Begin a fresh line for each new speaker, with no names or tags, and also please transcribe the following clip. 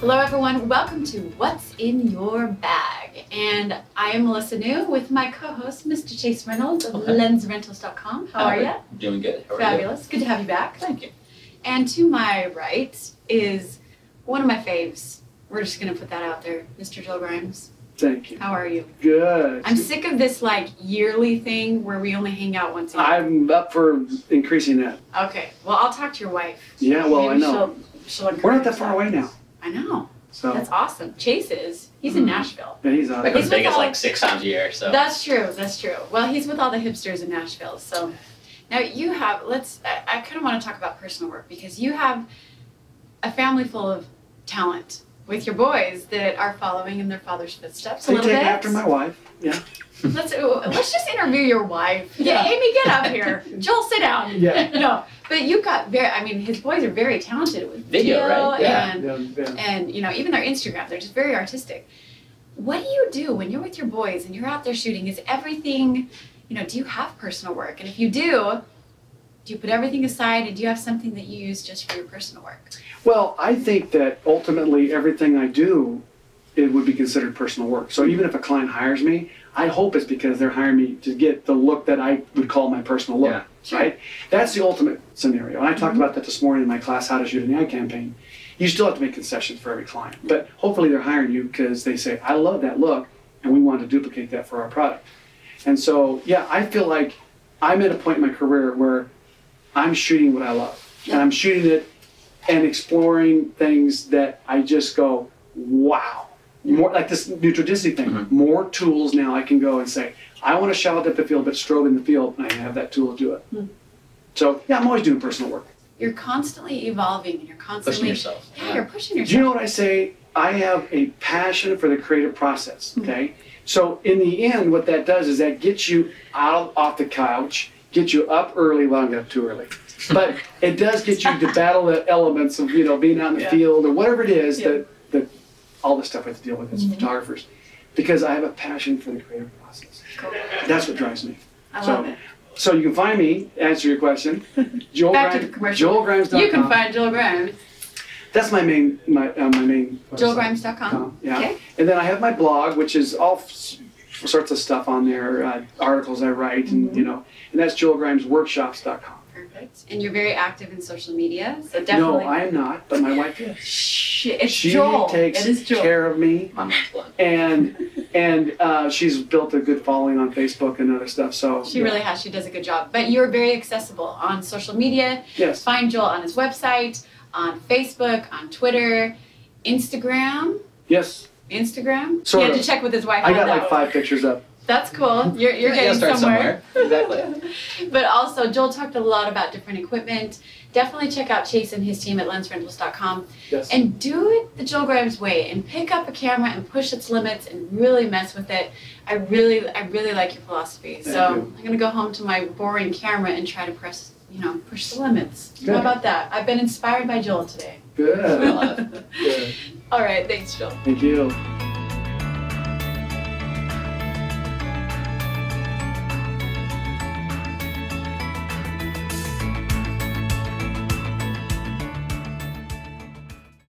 Hello, everyone. Welcome to What's in Your Bag. And I am Melissa Niu with my co host, Mr. Chase Reynolds of
Okay.
lensrentals.com. How are you?
Doing good. How
Fabulous. Good to have you back.
Thank you.
And to my right is one of my faves. We're just going to put that out there, Mr. Joel Grimes.
Thank you.
How are you?
Good.
I'm sick of this like yearly thing where we only hang out once a year.
I'm up for increasing that.
Okay. Well, I'll talk to your wife.
Yeah, well, I know.
She'll, she'll
We're not that far away now.
I know.
So
That's awesome. Chase is. He's in
Mhm.
Nashville.
yeah, he's out
I
there.
go
He's
to
with
Vegas
all-
like six times a year, so
That's true. That's true. Well, he's with all the hipsters in Nashville. So now you have. Let's. I, I kind of want to talk about personal work because you have a family full of talent with your boys that are following in their father's footsteps a
They
little
take
bit.
after my wife. Yeah.
Let's let's just interview your wife.
Yeah.
Yeah, Amy, get up here. Joel, sit down.
Yeah.
no, but you've got very. I mean, his boys are very talented with
Video, right? Yeah.
and
Yeah, yeah.
and you know even their instagram they're just very artistic what do you do when you're with your boys and you're out there shooting is everything you know do you have personal work and if you do do you put everything aside and do you have something that you use just for your personal work
Well, I think that ultimately everything I do, it would be considered personal work. So even if a client hires me, I hope it's because they're hiring me to get the look that I would call my personal look.
Yeah.
Sure.
Right? That's the ultimate scenario. And I talked
Mhm.
about that this morning in my class, How to Shoot an Ad Campaign. You still have to make concessions for every client. But hopefully they're hiring you because they say, I love that look and we want to duplicate that for our product. And so, yeah, I feel like I'm at a point in my career where I'm shooting what I love. And I'm shooting it and exploring things that I just go, wow. More like this neutral Disney thing.
Mhm.
More tools now I can go and say, I want to shout at the field, but strobe in the field, and I have that tool to do it.
Hmm.
So yeah, I'm always doing personal work.
you're constantly evolving and you're constantly pushing
yourself.
yeah you're pushing yourself.
Do you know what I say? I have a passion for the creative process.
Hmm.
Okay, so in the end, what that does is that gets you out off the couch, gets you up early. Well, I'm up too early, but it does get you to battle the elements of you know being out in the
Yeah.
field or whatever it is
Yeah.
that that all the stuff I have to deal with as
Mhm.
photographers, because I have a passion for the creative process.
Cool.
That's what drives me.
i
So,
love it
So you can find me. Answer your question. Joel
Back to the commercial.
JoelGrimes.com.
you can find joel grimes
That's my main my uh, my main. website.
joelgrimes.com
Yeah.
okay
And then I have my blog, which is all s- sorts of stuff on there, uh, articles I write, and you know, and that's joelgrimesworkshops.com.
perfect and you're very active in social media so definitely
No, I am not, but my wife is.
Shh, it's
she
Joel.
takes
it is Joel.
care of me,
My mom's
and and uh, she's built a good following on Facebook and other stuff. So
She
yeah.
really has. She does a good job. But you're very accessible on social media.
yes,
Find Joel on his website, on Facebook, on Twitter, Instagram.
yes.
Instagram.
Sort
you have
of.
to check with his wife.
I
on
got like
one.
five pictures up.
That's cool. You're, you're
Yeah,
getting
you gotta start
somewhere.
Exactly.
but also, Joel talked a lot about different equipment. Definitely check out Chase and his team at lensrentals.com
Yes.
and do it the Joel Grimes way and pick up a camera and push its limits and really mess with it. I really, I really like your philosophy.
Thank
so
you.
I'm gonna go home to my boring camera and try to press, you know, push the limits.
Good.
How about that? I've been inspired by Joel today.
Good. Good.
All right, thanks, Joel.
Thank you.